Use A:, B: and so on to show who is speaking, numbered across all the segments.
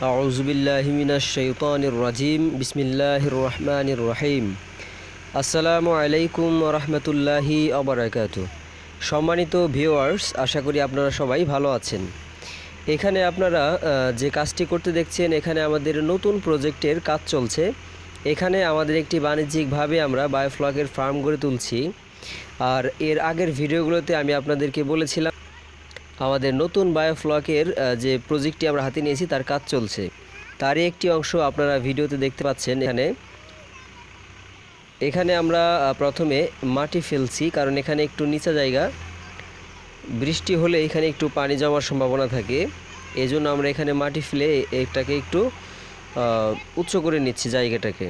A: أعوذ بالله من الشيطان الرجيم بسم الله الرحمن الرحيم আসসালামু আলাইকুম রহমতুল্লাহি অবরাকাত সম্মানিত ভিউয়ার্স আশা করি আপনারা সবাই ভালো আছেন এখানে আপনারা আহ, যে কাজটি করতে দেখছেন এখানে আমাদের নতুন প্রজেক্টের কাজ চলছে এখানে আমাদের একটি বাণিজ্যিকভাবে আমরা বায়োফ্লকের ফার্ম গড়ে তুলছি আর এর আগের ভিডিওগুলোতে আমি আপনাদেরকে বলেছিলাম আমাদের নতুন বায়োফ্লকের যে প্রজেক্টটি আমরা হাতে নিয়েছি, তার কাজ চলছে। তারই একটি অংশ আপনারা ভিডিওতে দেখতে পাচ্ছেন এখানে। এখানে আমরা প্রথমে মাটি ফেলছি, কারণ এখানে একটু নিচা জায়গা। বৃষ্টি হলে এখানে একটু পানি জমার সম্ভাবনা থাকে। এই জন্য আমরা এখানে মাটি ফেলে এটাকে একটু উচ্চ করে নিচ্ছি জায়গাটাকে।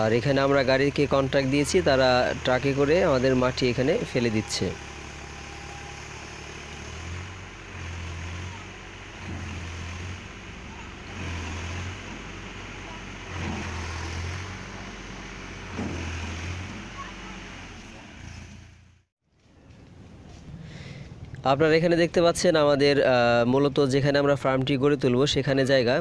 A: আর এখানে আমরা গাড়িকে কন্ট্রাক্ট দিয়েছি, তারা ট্রাকে করে আমাদের মাটি এখানে ফেলে দিচ্ছে। আপনারা এখানে দেখতে পাচ্ছেন আমাদের মূলত যেখানে আমরা ফার্মটি গড়ে তুলব সেখানে জায়গা।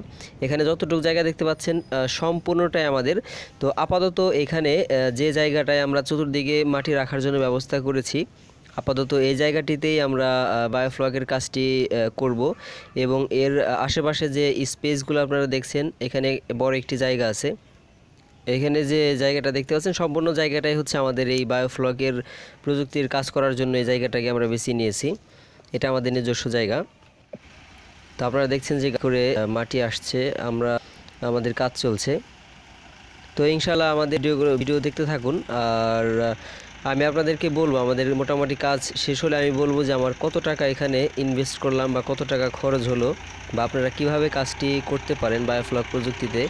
A: এখানে যতটুকু জায়গা দেখতে পাচ্ছেন সম্পূর্ণটাই আমাদের। তো আপাতত এখানে যে জায়গাটায় আমরা চতুর্দিকে মাটি রাখার জন্য ব্যবস্থা করেছি, আপাতত এই জায়গাটিতেই আমরা বায়োফ্লকের কাজটি করব। এবং এর আশেপাশে যে স্পেসগুলো আপনারা দেখছেন, এখানে বড় একটি জায়গা আছে। এখানে যে জায়গাটা দেখতে পাচ্ছেন, সম্পূর্ণ জায়গাটাই হচ্ছে আমাদের এই বায়োফ্লকের প্রযুক্তির কাজ করার জন্য এই জায়গাটাকে আমরা বেছে নিয়েছি। এটা আমাদের নিজস্ব জায়গা। তো আপনারা দেখছেন যে করে মাটি আসছে, আমরা, আমাদের কাজ চলছে। তো ইনশাল্লাহ আমাদের ভিডিও দেখতে থাকুন, আর আমি আপনাদেরকে বলব, আমাদের মোটামুটি কাজ শেষ হলে আমি বলব যে আমার কত টাকা এখানে ইনভেস্ট করলাম বা কত টাকা খরচ হলো বা আপনারা কীভাবে কাজটি করতে পারেন বায়োফ্লক প্রযুক্তিতে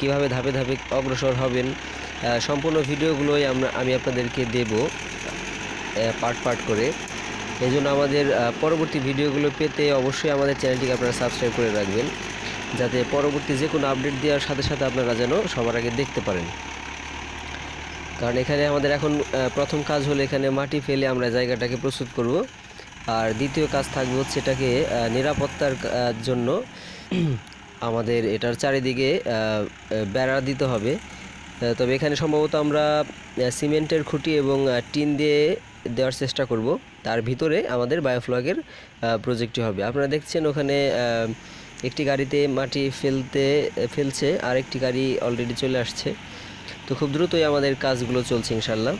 A: কীভাবে ধাপে ধাপে অগ্রসর হবেন সম্পূর্ণ ভিডিওগুলোই আমরা, আমি আপনাদেরকে দেব পার্ট পার্ট করে। এই জন্য আমাদের পরবর্তী ভিডিওগুলো পেতে অবশ্যই আমাদের চ্যানেলটিকে আপনারা সাবস্ক্রাইব করে রাখবেন, যাতে পরবর্তী যে কোনো আপডেট দেওয়ার সাথে সাথে আপনারা যেন সবার আগে দেখতে পারেন। কারণ এখানে আমাদের এখন প্রথম কাজ হলো এখানে মাটি ফেলে আমরা জায়গাটাকে প্রস্তুত করব। আর দ্বিতীয় কাজ থাকবে হচ্ছে এটাকে নিরাপত্তার জন্য আমাদের এটার চারিদিকে বেড়া দিতে হবে। তবে এখানে সম্ভবত আমরা সিমেন্টের খুঁটি এবং টিন দিয়ে দেওয়ার চেষ্টা করব। তার ভিতরে আমাদের বায়োফ্লগের প্রজেক্টটি হবে। আপনারা দেখছেন ওখানে একটি গাড়িতে মাটি ফেলতে, ফেলছে আর একটি গাড়ি অলরেডি চলে আসছে। তো খুব দ্রুতই আমাদের কাজগুলো চলছে ইনশাল্লাহ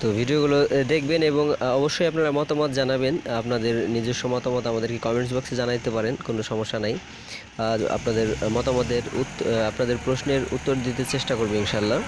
A: তো ভিডিওগুলো দেখবেন এবং অবশ্যই আপনারা মতামত জানাবেন। আপনাদের নিজস্ব মতামত আমাদেরকে কমেন্টস বক্সে জানাইতে পারেন, কোনো সমস্যা নাই। আপনাদের মতামতের আপনাদের প্রশ্নের উত্তর দিতে চেষ্টা করবে ইনশাল্লাহ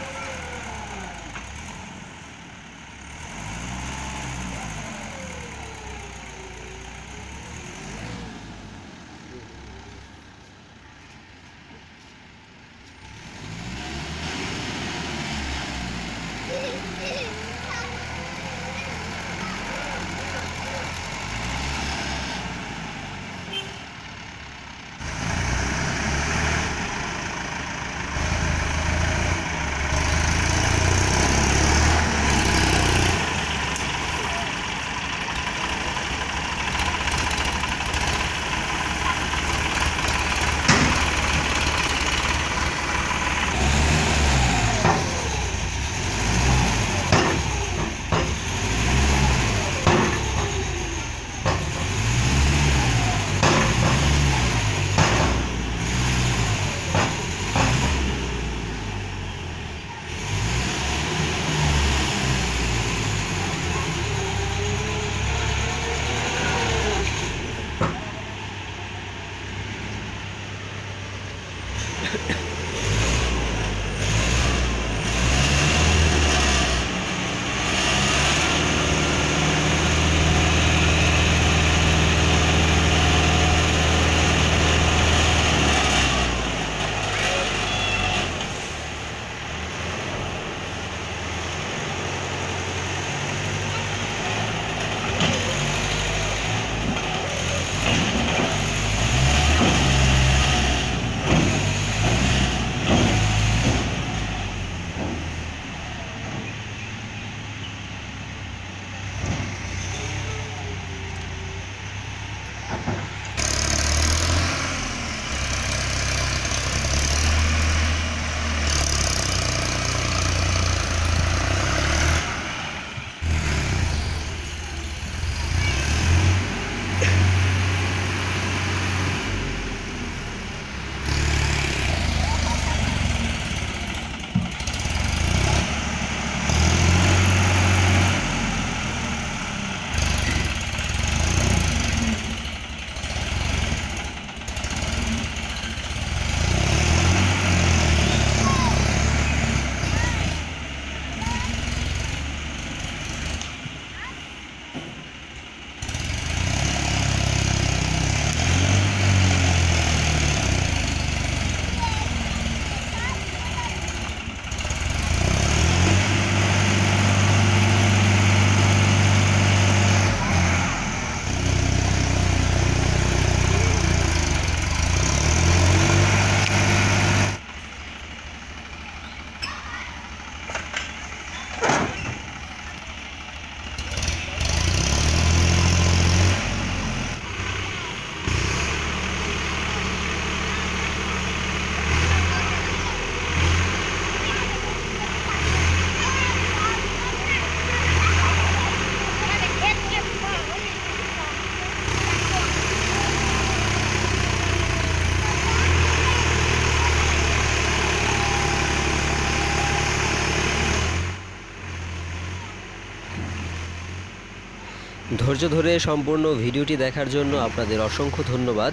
A: ধৈর্য ধরে সম্পূর্ণ ভিডিওটি দেখার জন্য আপনাদের অসংখ্য ধন্যবাদ।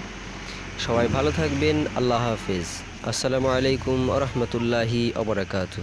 A: সবাই ভালো থাকবেন। আল্লাহ হাফিজ। আসসালামু আলাইকুম আ রহমতুল্লাহি অবরাকাতু